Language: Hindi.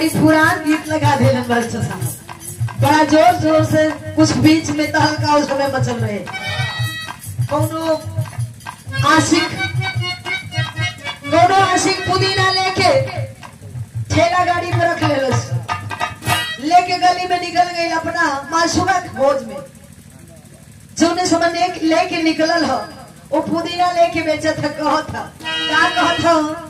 बड़ी पुरान गीत लगा मास्टर साहब बड़ा ज़ोर ज़ोर से कुछ बीच में तहलका उस समय मचल रहे। आशिक आशिक पुदीना लेके ठेला गाड़ी में रख ले लेके गली में निकल गई अपना मासूमा खोज में। जौने समय लेके निकलल हो, वो पुदीना लेके बेचत है, कहत है। का कहत